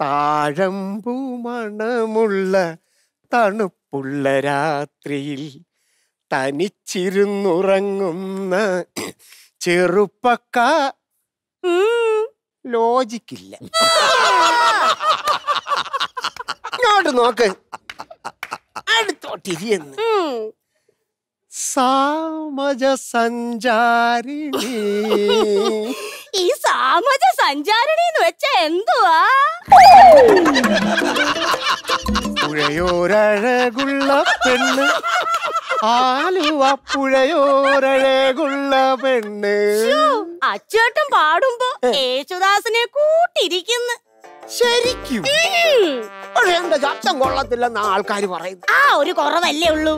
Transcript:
താഴമ്പൂ മണമുള്ള തണുപ്പുള്ള രാത്രിയിൽ തനിച്ചിരുന്നുറങ്ങുന്ന ചെറുപ്പക്ക. ലോജിക്കില്ല. ഇങ്ങോട്ട് നോക്ക്. അടുത്തോട്ടിരിയെന്ന്. സാമജ സഞ്ചാരിണി ഈ സാമജ സഞ്ചാരണി എന്ന് വെച്ച എന്തുവാ പുഴയോരഴകുള്ള പെണ്ണ്. ആലുവ പുഴയോരഴകുള്ള പെണ്ണ്. അച്ചേട്ടൻ പാടുമ്പോ യേശുദാസിനെ കൂട്ടിരിക്കുന്നു ശരിക്കും. പക്ഷെ എന്റെ ശബ്ദം കൊള്ളത്തില്ലെന്ന് ആൾക്കാർ പറയുന്നു ആ ഒരു കുറവല്ലേ ഉള്ളൂ.